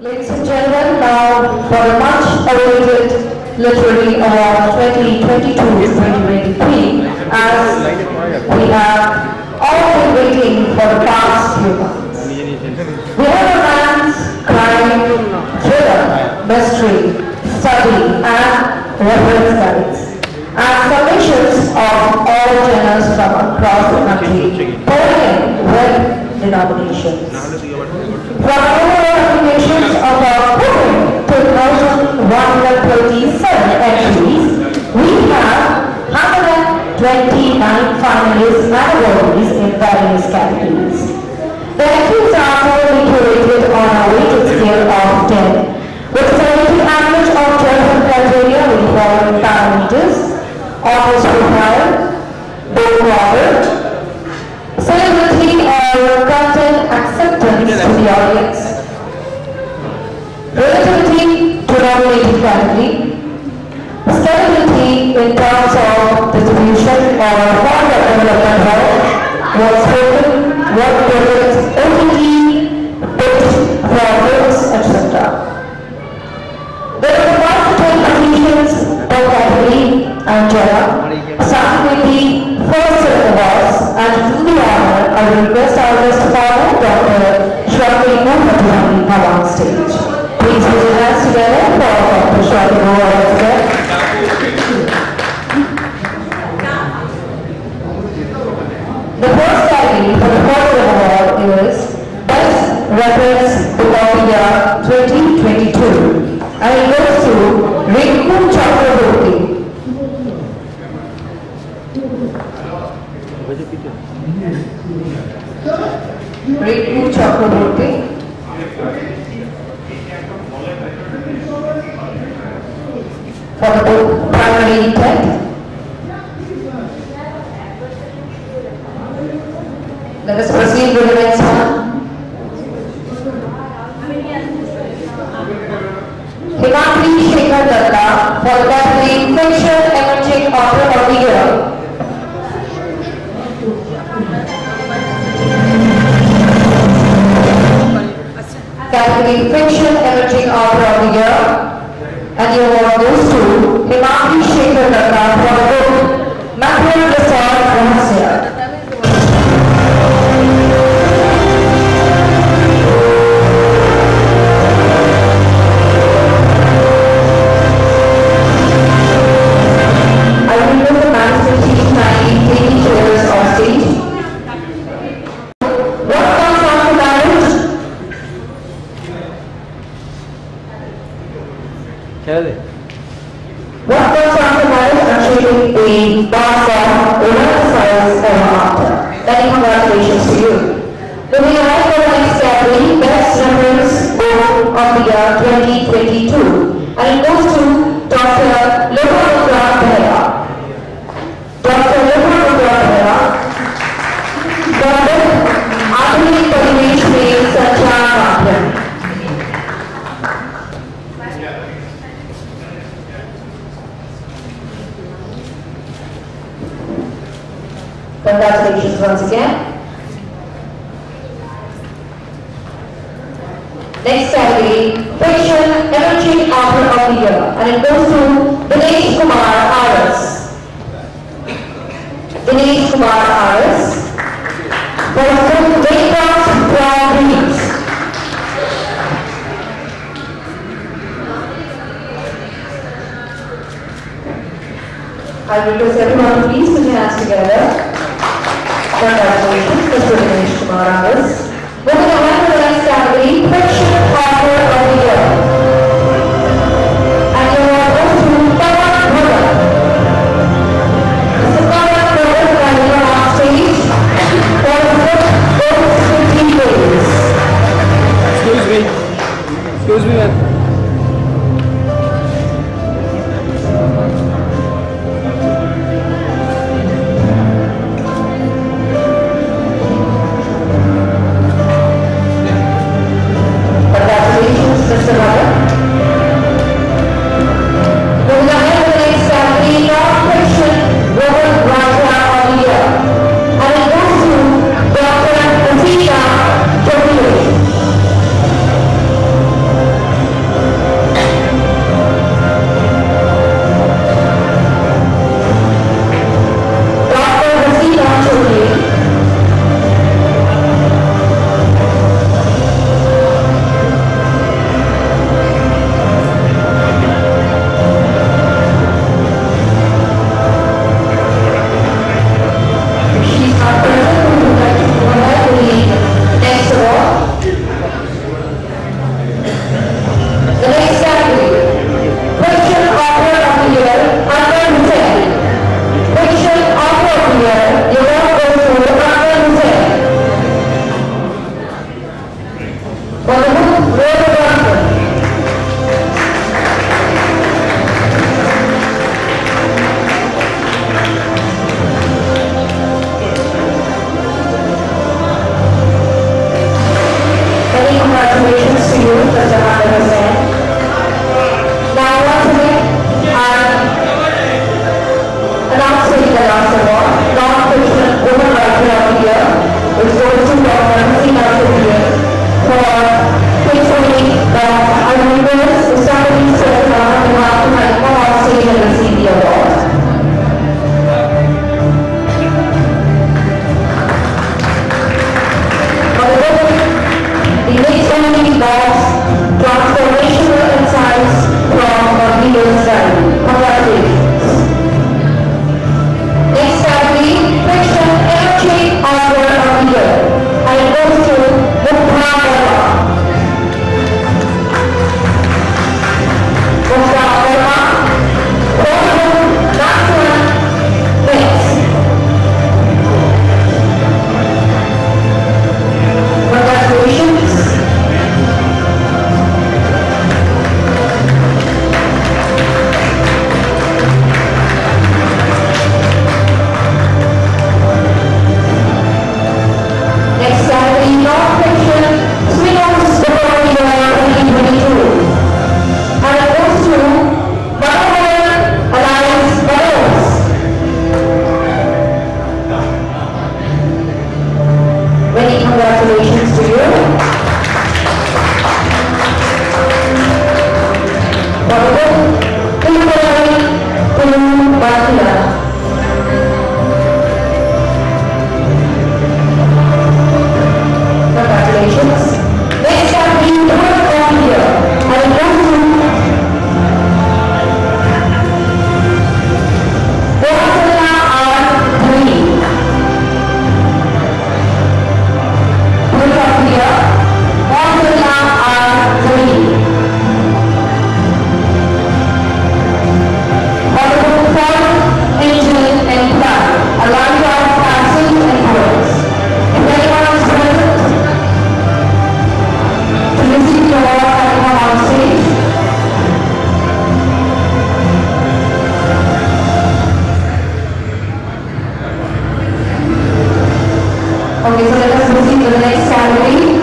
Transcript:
Ladies and gentlemen, now for the much awaited Literary Award 2022-2023, as we have all been waiting for the past few months. We have romance, crime, thriller, mystery, study, and reference guides, and submissions of all genres from across the country, pouring in with denominations applications of our program, 2021 what's spoken, what projects, Rinku Chakraborty. For the book Primary Intent. Let us proceed with the next one. Himatri Shekhar Datta for the category Fiction Emerging Author of the Year. Category Fiction Emerging Author of the Year. And the award goes to Himadri Shekhar Datta for the book Macro Resort Rahasya. What comes after marriage? Achieving the bar from Olympics ever after. Many congratulations to you. Moving on to the Best Reference Book of the Year 2022. And it goes to Congratulations once again. Next category, Fiction Emerging Author of the Year. And it goes to Dinesh Kumar Aras. Dinesh Kumar Aras. For the book from Reeds. I request everyone please put कुछ भी Okay, so let us proceed the next.